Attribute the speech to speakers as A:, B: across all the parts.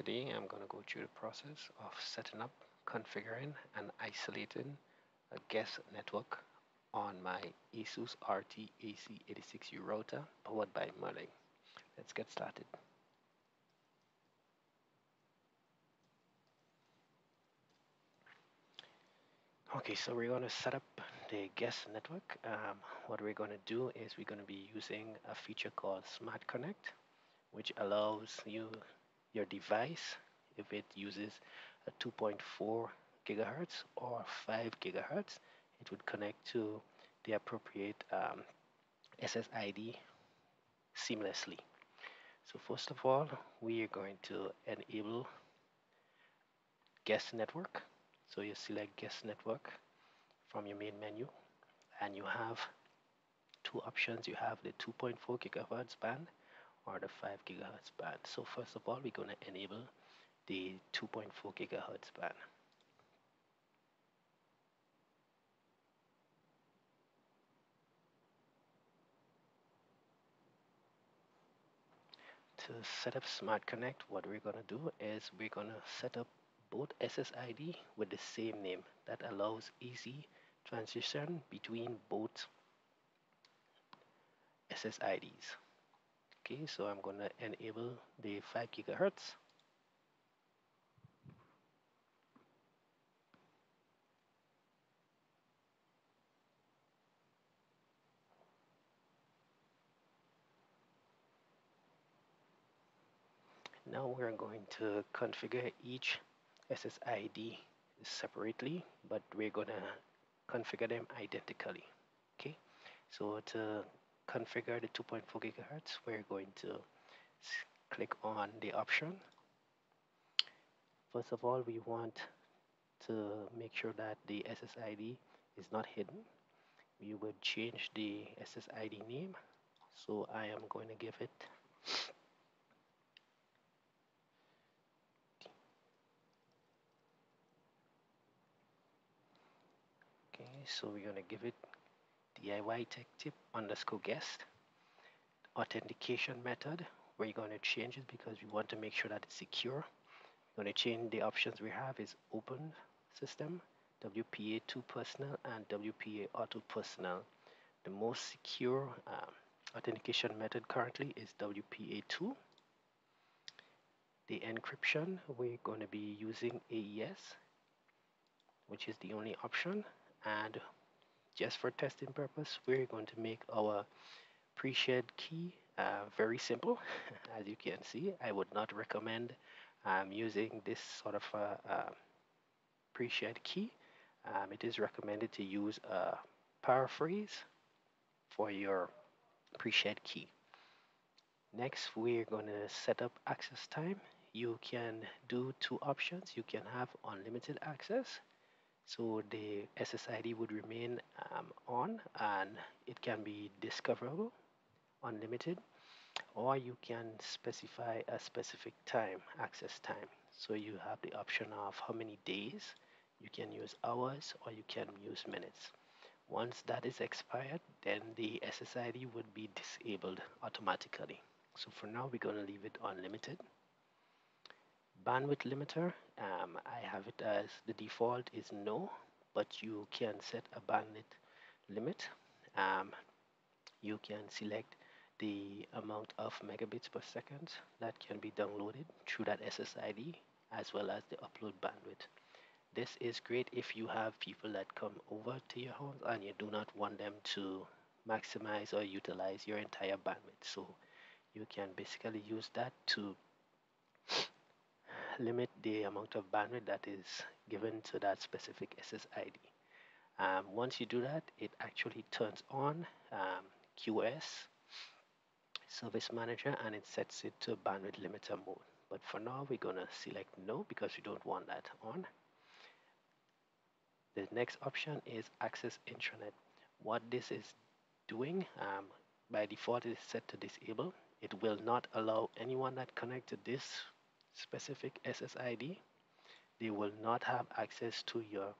A: Today I'm going to go through the process of setting up, configuring and isolating a guest network on my ASUS RT AC86U router powered by Merlin. Let's get started. Okay, so we're going to set up the guest network. Um, what we're going to do is we're going to be using a feature called Smart Connect, which allows you your device, if it uses a 2.4 gigahertz or 5 gigahertz, it would connect to the appropriate um, SSID seamlessly. So first of all, we are going to enable guest network. So you select guest network from your main menu and you have two options. You have the 2.4 gigahertz band or the 5 gigahertz band. So first of all, we're going to enable the 2.4 gigahertz band. To set up Smart Connect, what we're going to do is we're going to set up both SSID with the same name. That allows easy transition between both SSIDs okay so I'm gonna enable the 5 gigahertz. Now we're going to configure each SSID separately but we're gonna configure them identically okay? So to configure the 2.4 gigahertz, we're going to click on the option. First of all, we want to make sure that the SSID is not hidden. We would change the SSID name. So I am going to give it Okay, so we're going to give it DIY tech tip underscore guest authentication method we're going to change it because we want to make sure that it's secure. We're going to change the options we have is open system WPA2 personal and WPA auto personal. The most secure um, authentication method currently is WPA2 the encryption we're going to be using AES which is the only option and just for testing purpose, we're going to make our pre-shared key uh, very simple. As you can see, I would not recommend um, using this sort of a, a pre-shared key. Um, it is recommended to use a passphrase for your pre-shared key. Next, we're going to set up access time. You can do two options. You can have unlimited access so the SSID would remain um, on and it can be discoverable unlimited or you can specify a specific time access time. So you have the option of how many days you can use hours or you can use minutes. Once that is expired then the SSID would be disabled automatically. So for now we're going to leave it unlimited. Bandwidth limiter um, I have it as the default is no but you can set a bandwidth limit. Um, you can select the amount of megabits per second that can be downloaded through that SSID as well as the upload bandwidth. This is great if you have people that come over to your house and you do not want them to maximize or utilize your entire bandwidth. So you can basically use that to limit the amount of bandwidth that is given to that specific SSID. Um, once you do that, it actually turns on um, QoS Service Manager and it sets it to bandwidth limiter mode. But for now, we're going to select no because we don't want that on. The next option is Access Intranet. What this is doing, um, by default, is set to disable. It will not allow anyone that connected this specific SSID, they will not have access to your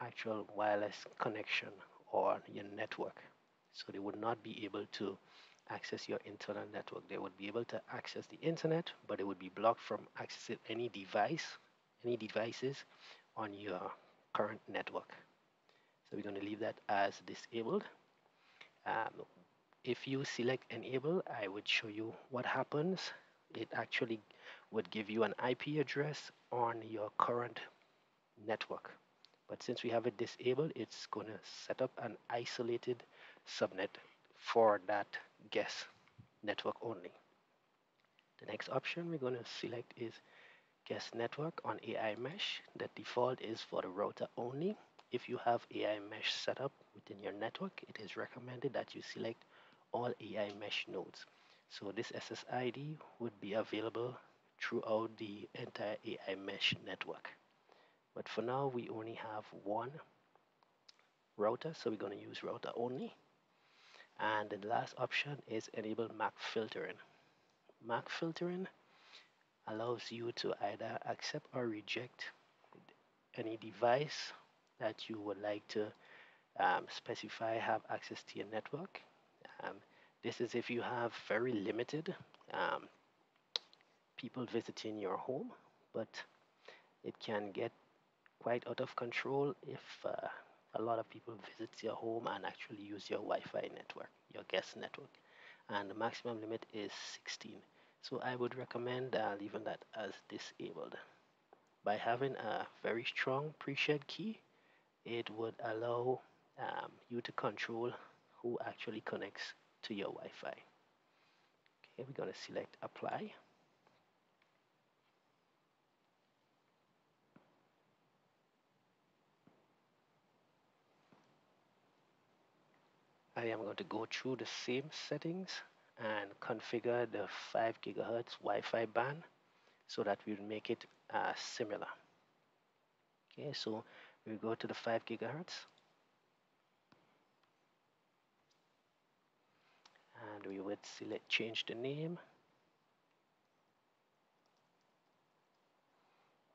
A: actual wireless connection or your network. So they would not be able to access your internal network. They would be able to access the internet, but it would be blocked from accessing any device, any devices on your current network. So we're going to leave that as disabled. Um, if you select enable, I would show you what happens. It actually would give you an IP address on your current network. But since we have it disabled, it's going to set up an isolated subnet for that guest network only. The next option we're going to select is guest network on AiMesh. The default is for the router only. If you have AI mesh set up within your network, it is recommended that you select all AiMesh nodes. So this SSID would be available throughout the entire AiMesh network. But for now, we only have one router, so we're going to use router only. And the last option is enable MAC filtering. MAC filtering allows you to either accept or reject any device that you would like to um, specify have access to your network. Um, this is if you have very limited um, people visiting your home, but it can get quite out of control if uh, a lot of people visit your home and actually use your Wi-Fi network, your guest network. And the maximum limit is 16. So I would recommend uh, leaving that as disabled. By having a very strong pre-shared key, it would allow um, you to control who actually connects to your Wi-Fi. Okay, we're going to select apply. I am going to go through the same settings and configure the 5 gigahertz Wi-Fi band so that we'll make it uh, similar. Okay, so we go to the 5 gigahertz and we would select change the name.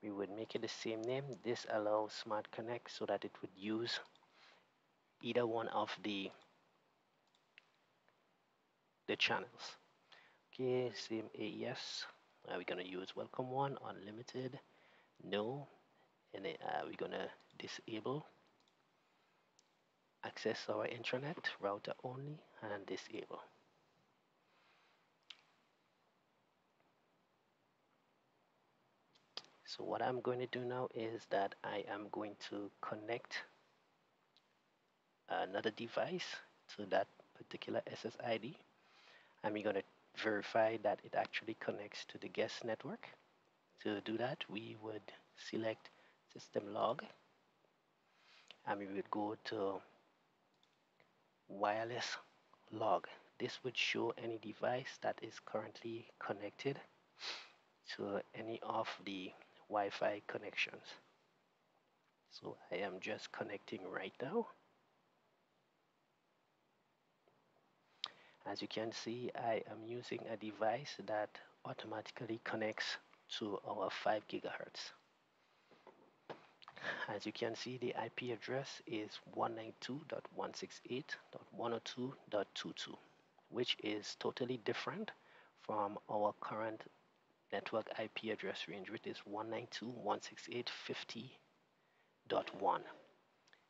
A: We would make it the same name. This allows Smart Connect so that it would use either one of the the channels. Okay, same AES. Uh, we're gonna use welcome one, unlimited, no, and uh, we're gonna disable access our intranet, router only, and disable. So what I'm going to do now is that I am going to connect another device to that particular SSID and we're going to verify that it actually connects to the guest network. To do that, we would select system log and we would go to wireless log. This would show any device that is currently connected to any of the Wi-Fi connections. So I am just connecting right now. As you can see, I am using a device that automatically connects to our 5 gigahertz. As you can see, the IP address is 192.168.102.22, which is totally different from our current network IP address range, which is 192.168.50.1.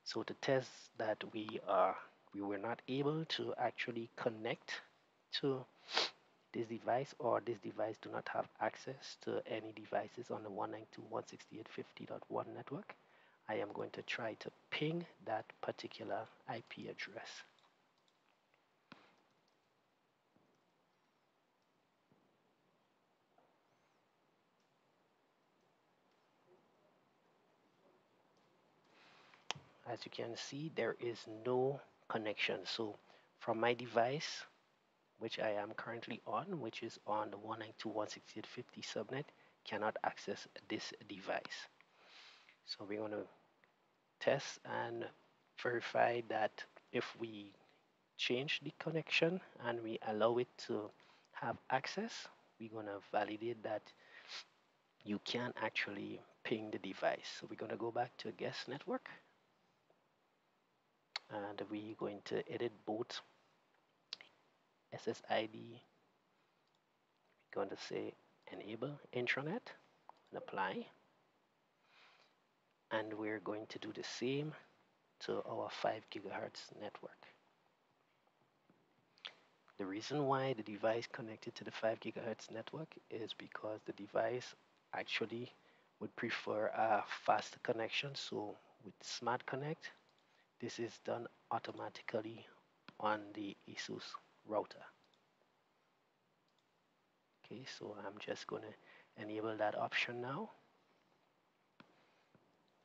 A: So to test that we are we were not able to actually connect to this device or this device do not have access to any devices on the 192.168.50.1 network, I am going to try to ping that particular IP address. As you can see, there is no connection. So from my device, which I am currently on, which is on the 192.168.50 subnet, cannot access this device. So we're going to test and verify that if we change the connection and we allow it to have access, we're going to validate that you can actually ping the device. So we're going to go back to guest network and we're going to edit both SSID, we're going to say enable intranet and apply. And we're going to do the same to our 5 gigahertz network. The reason why the device connected to the 5 gigahertz network is because the device actually would prefer a faster connection. So with Smart Connect, this is done automatically on the ASUS router. Okay, so I'm just going to enable that option now.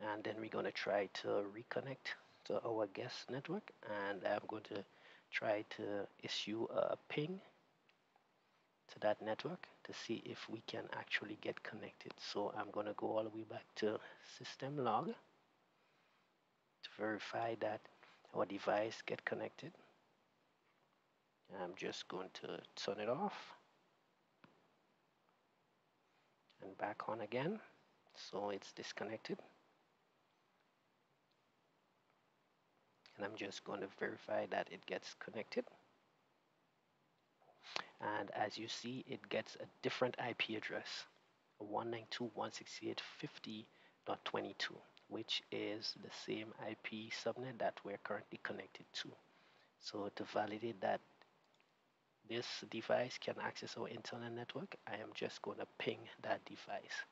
A: And then we're going to try to reconnect to our guest network and I'm going to try to issue a ping to that network to see if we can actually get connected. So I'm going to go all the way back to system log verify that our device get connected. I'm just going to turn it off. And back on again so it's disconnected. And I'm just going to verify that it gets connected. And as you see it gets a different IP address 192.168.50.22 which is the same IP subnet that we're currently connected to. So to validate that this device can access our internal network I am just going to ping that device.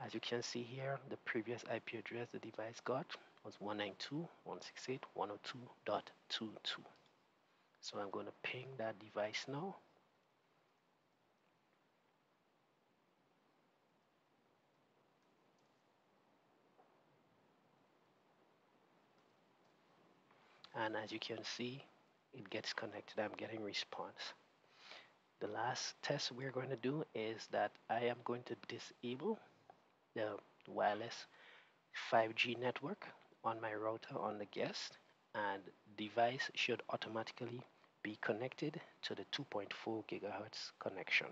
A: As you can see here the previous IP address the device got was 192.168.102.22 so I'm going to ping that device now and as you can see it gets connected I'm getting response the last test we're going to do is that I am going to disable the wireless 5G network on my router on the guest and device should automatically be connected to the 2.4 gigahertz connection.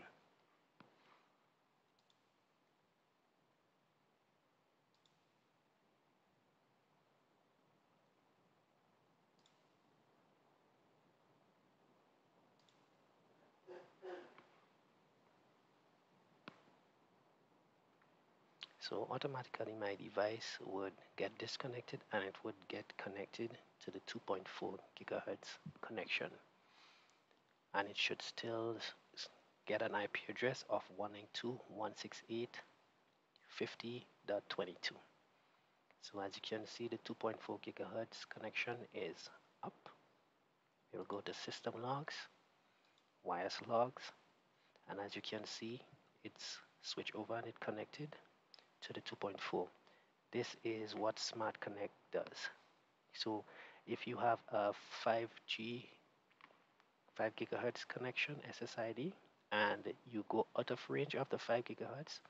A: So automatically my device would get disconnected and it would get connected to the 2.4 gigahertz connection. And it should still get an IP address of 192.168.50.22. So as you can see, the 2.4 gigahertz connection is up. We'll go to system logs, wireless logs, and as you can see, it's switched over and it connected to the 2.4 this is what smart connect does. So if you have a 5g 5 gigahertz connection ssid and you go out of range of the 5 gigahertz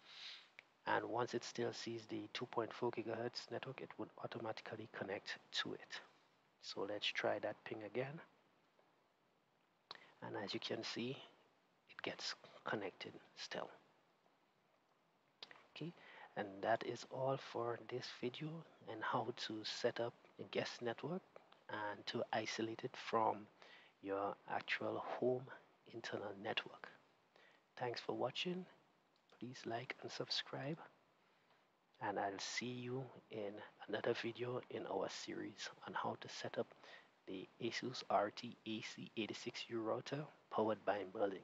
A: and once it still sees the 2.4 gigahertz network it would automatically connect to it. So let's try that ping again. And as you can see it gets connected still and that is all for this video and how to set up a guest network and to isolate it from your actual home internal network. Thanks for watching. Please like and subscribe. And I'll see you in another video in our series on how to set up the ASUS RT AC86U router powered by Merlin.